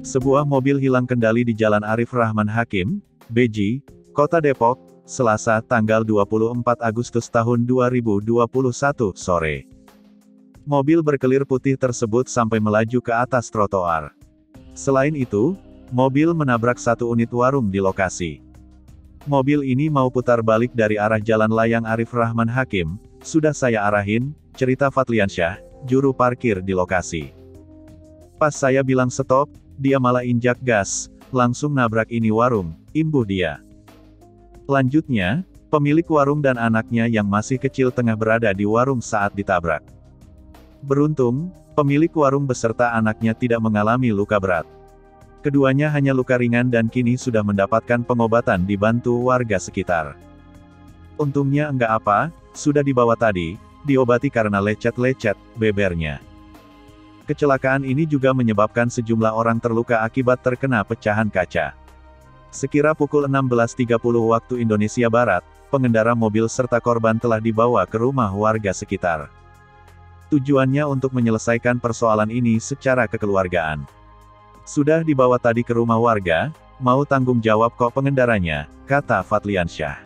Sebuah mobil hilang kendali di Jalan Arif Rahman Hakim, Beji, Kota Depok, Selasa tanggal 24 Agustus tahun 2021 sore. Mobil berkelir putih tersebut sampai melaju ke atas trotoar. Selain itu, mobil menabrak satu unit warung di lokasi. Mobil ini mau putar balik dari arah Jalan Layang Arif Rahman Hakim, sudah saya arahin, cerita Fatliansyah, juru parkir di lokasi. Pas saya bilang stop, dia malah injak gas, langsung nabrak ini warung, imbuh dia. Lanjutnya, pemilik warung dan anaknya yang masih kecil tengah berada di warung saat ditabrak. Beruntung, pemilik warung beserta anaknya tidak mengalami luka berat. Keduanya hanya luka ringan dan kini sudah mendapatkan pengobatan dibantu warga sekitar. Untungnya enggak apa, sudah dibawa tadi, diobati karena lecet-lecet, bebernya. Kecelakaan ini juga menyebabkan sejumlah orang terluka akibat terkena pecahan kaca. Sekira pukul 16.30 waktu Indonesia Barat, pengendara mobil serta korban telah dibawa ke rumah warga sekitar. Tujuannya untuk menyelesaikan persoalan ini secara kekeluargaan. Sudah dibawa tadi ke rumah warga, mau tanggung jawab kok pengendaranya, kata Fatliansyah.